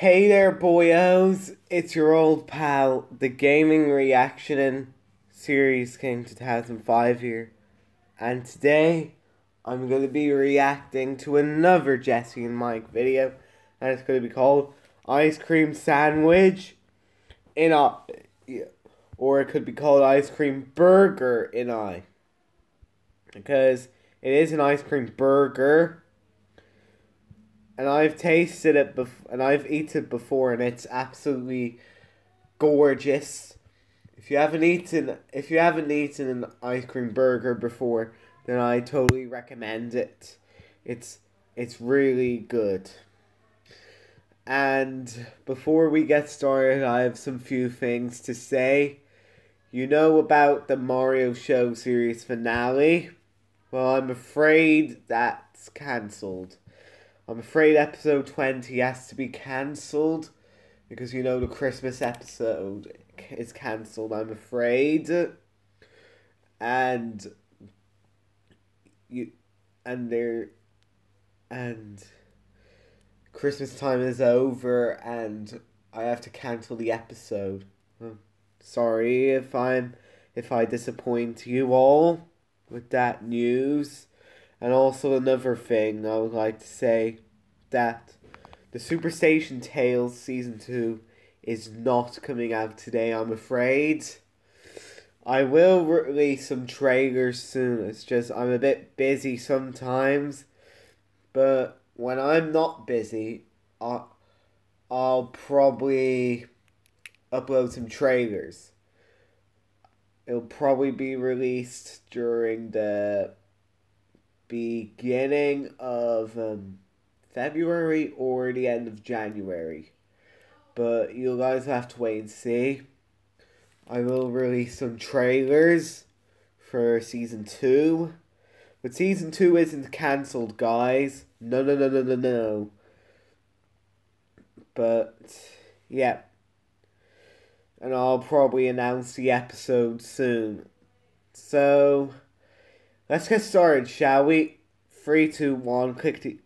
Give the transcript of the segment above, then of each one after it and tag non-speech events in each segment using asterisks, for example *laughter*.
Hey there, boyos! It's your old pal, the Gaming Reaction Series King 2005 here. And today, I'm going to be reacting to another Jesse and Mike video. And it's going to be called Ice Cream Sandwich in a... Or it could be called Ice Cream Burger in I. Because it is an ice cream burger and I've tasted it bef- and I've eaten it before and it's absolutely gorgeous. If you haven't eaten if you haven't eaten an ice cream burger before, then I totally recommend it. It's it's really good. And before we get started, I have some few things to say. You know about the Mario Show series finale? Well, I'm afraid that's cancelled. I'm afraid episode 20 has to be cancelled because you know the Christmas episode is cancelled, I'm afraid. And you and there and Christmas time is over and I have to cancel the episode. sorry if I'm if I disappoint you all with that news. And also another thing I would like to say that the Superstation Tales season 2 is not coming out today, I'm afraid. I will release some trailers soon. It's just I'm a bit busy sometimes. But when I'm not busy, I'll, I'll probably upload some trailers. It'll probably be released during the beginning of um, February or the end of January. But you guys have to wait and see. I will release some trailers for season 2. But season 2 isn't cancelled, guys. No, no, no, no, no, no. But, yeah. And I'll probably announce the episode soon. So, Let's get started, shall we? Three, two, one, click Oh,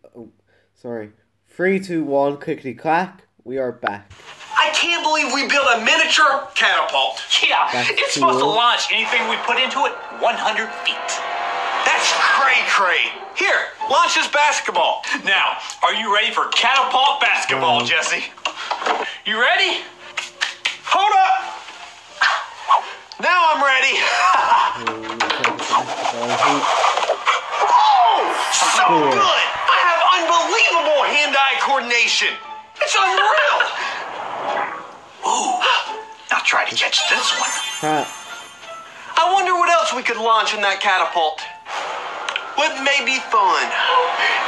sorry. Three, two, one, clickety clack. We are back. I can't believe we built a miniature catapult. Yeah, That's it's cool. supposed to launch anything we put into it 100 feet. That's cray cray. Here, launch this basketball. Now, are you ready for catapult basketball, um. Jesse? You ready? Hold up. Now I'm ready. *laughs* oh, so good! I have unbelievable hand-eye coordination. It's unreal. Ooh, I'll try to catch this one. Huh. I wonder what else we could launch in that catapult. What may be fun?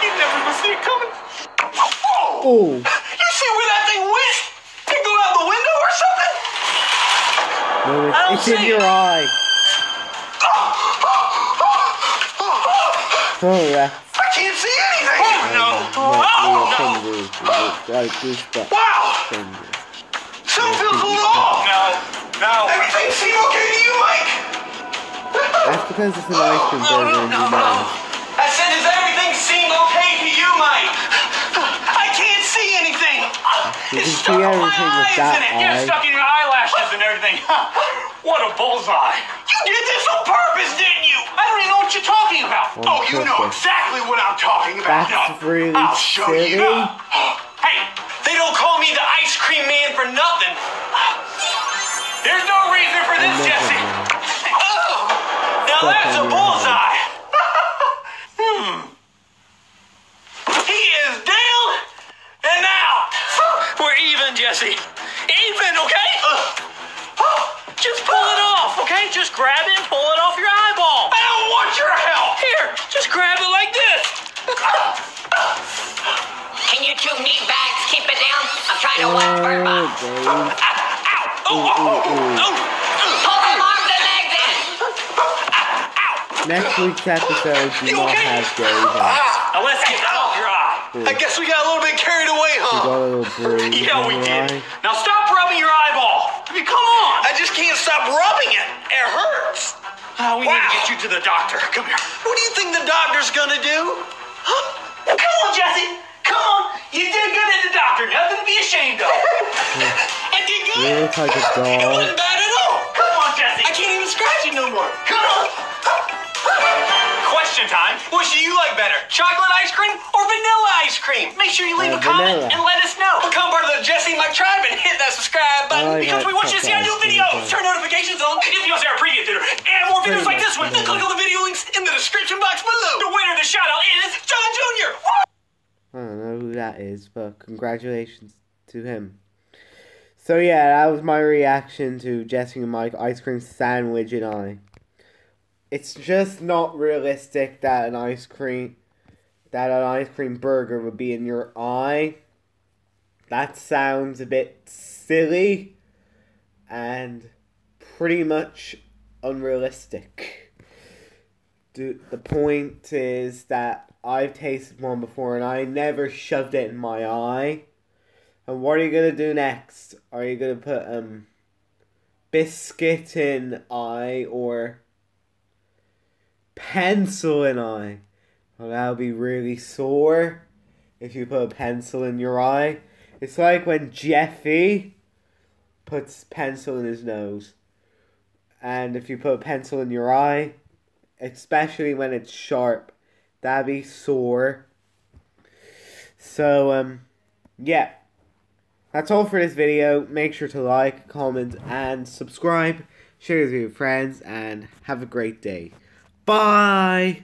You never gonna see it coming. Whoa! Ooh. You see where that thing went? Did it go out the window or something? No, it's, it's in your eye. Ah, ah, ah, oh, yeah. I can't see no. Oh, no. Wow. Something feels a. No. No. Everything seem okay to you, Mike? That's because it's an ice cream burger no, no, and you know. I said, does everything seem okay to you, Mike? I can't see anything. You can see everything with that eye. You're stuck in your eyelashes and everything. *laughs* what a bullseye. You did this on purpose, didn't you? I don't even know what you're talking about. oh, you know exactly what I'm talking about. That's no, really I'll show silly. you. hey, they don't call me the ice cream man for nothing. There's no reason for this, Jesse. oh, now that's a bullseye. *laughs* hmm. He is down and out. We're even, Jesse. Just grab it and pull it off your eyeball. I don't want your help. Here, just grab it like this. Can you two meat bags keep it down? I'm trying to work for my. Oh, ow! Oh, oh, oh, oh. Pull them arms and legs in. Next week's episode do you not okay? have Gary's ah, Now let's get that off your eye. I guess we got a little bit carried away, huh? We got a little bruise *laughs* yeah, we did. Eye. Now stop gonna get you to the doctor. Come here. What do you think the doctor's gonna do? Huh? Come on, Jesse. Come on. You did good at the doctor. Nothing to be ashamed of. *laughs* I did good. You look like a dog. It wasn't bad at all. Come on, Jesse. I can't even scratch it no more. Come on. *laughs* Question time. Which do you like better, chocolate ice cream or cream? Make sure you leave Uh, a comment vanilla. and let us know. Become part of the Jesse Mike tribe and hit that subscribe button I like because we want you to see our new chocolate ice cream videos. Turn notifications on if you want to see our preview theater and more videos like this one. Then click on the video links in the description box below. The winner of the shout out is John Jr. I don't know who that is, but congratulations to him. So yeah, that was my reaction to Jesse and Mike ice cream sandwich and I. It's just not realistic that an ice cream that an ice cream burger would be in your eye. That sounds a bit silly and pretty much unrealistic. The point is that I've tasted one before and I never shoved it in my eye. And what are you gonna do next? Are you gonna put um biscuit in eye or pencil in eye? Well, that'll be really sore if you put a pencil in your eye. It's like when Jeffy puts pencil in his nose. And if you put a pencil in your eye, especially when it's sharp, that'd be sore. So, um, yeah. That's all for this video. Make sure to like, comment, and subscribe. Share it with your friends, and have a great day. Bye!